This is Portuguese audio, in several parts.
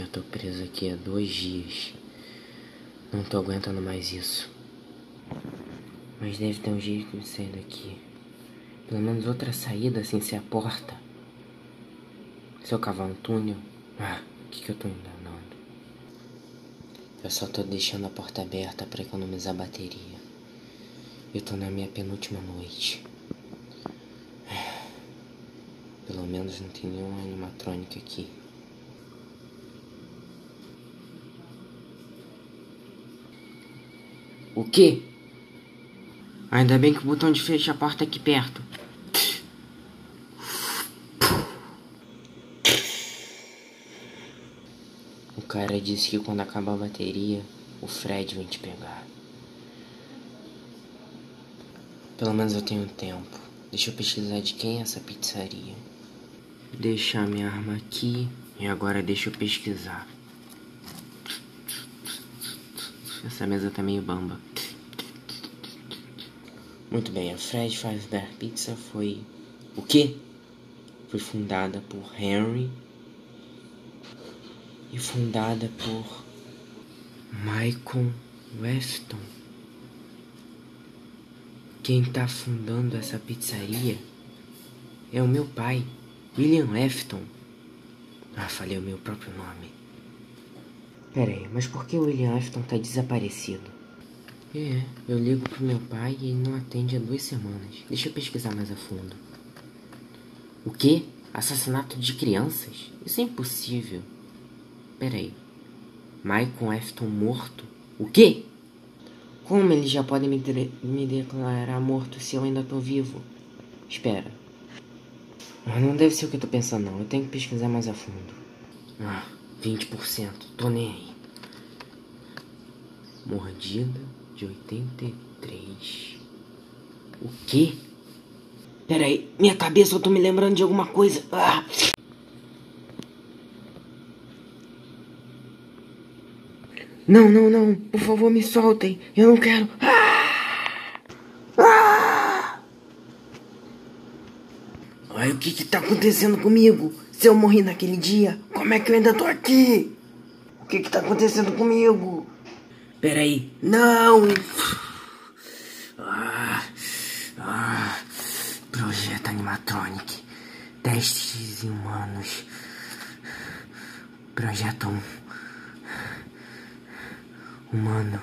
já tô preso aqui há dois dias. Não tô aguentando mais isso. Mas deve ter um jeito de sair daqui. Pelo menos outra saída sem ser a porta. Se eu cavar um túnel. Ah, o que, que eu tô enganando? Eu só tô deixando a porta aberta para economizar bateria. Eu tô na minha penúltima noite. Pelo menos não tem nenhuma animatrônica aqui. O quê? Ainda bem que o botão de fechar a porta é aqui perto. O cara disse que quando acabar a bateria, o Fred vem te pegar. Pelo menos eu tenho tempo. Deixa eu pesquisar de quem é essa pizzaria. Deixar minha arma aqui. E agora deixa eu pesquisar. Essa mesa tá meio bamba. Muito bem, a Fred Fazbear Pizza foi... O quê? Foi fundada por Henry. E fundada por... Michael Weston. Quem tá fundando essa pizzaria é o meu pai, William Afton. Ah, falei o meu próprio nome. Pera aí, mas por que o William Afton tá desaparecido? É, eu ligo pro meu pai e ele não atende há duas semanas. Deixa eu pesquisar mais a fundo. O quê? Assassinato de crianças? Isso é impossível. Pera aí. Michael Afton morto? O quê? Como eles já podem me, me declarar morto se eu ainda tô vivo? Espera. Não deve ser o que eu tô pensando, não. Eu tenho que pesquisar mais a fundo. Ah, 20%. Tô nem aí. Mordida de 83. O quê? Pera aí. Minha cabeça, eu tô me lembrando de alguma coisa. Ah! Não, não, não. Por favor, me soltem. Eu não quero. Ah! Ah! Ai, o que que tá acontecendo comigo? Se eu morri naquele dia, como é que eu ainda tô aqui? O que que tá acontecendo comigo? Peraí. Não! Ah, ah, projeto Animatronic. Testes humanos. Projeto 1 humano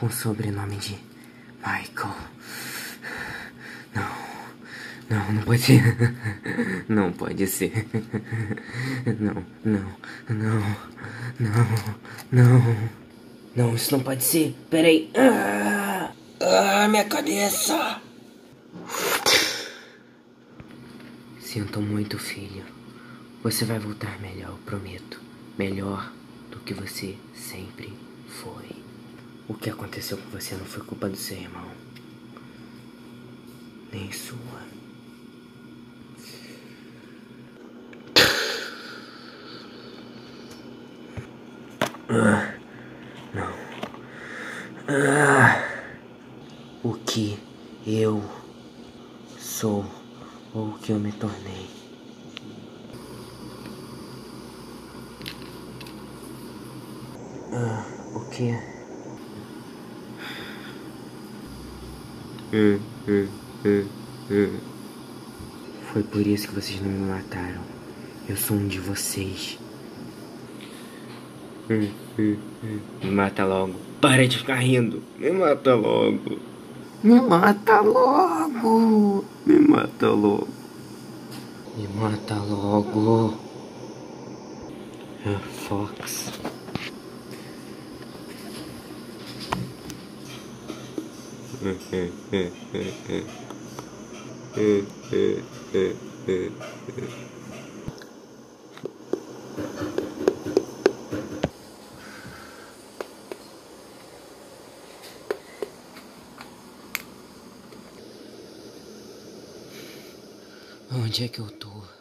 com sobrenome de Michael. Não, não, pode ser. Não pode ser. Não, não, não, não, não. Não, isso não pode ser. Peraí. Ah, ah minha cabeça. Sinto muito, filho. Você vai voltar melhor, prometo. Melhor do que você sempre foi. O que aconteceu com você não foi culpa do seu irmão. Nem sua. Ah, não. Ah, o que eu sou ou o que eu me tornei. Ah, o que? Foi por isso que vocês não me mataram. Eu sou um de vocês. Me mata logo. Para de ficar rindo. Me mata logo. Me mata logo. Me mata logo. Me mata logo. Ah, Fox. Onde é que eu tô?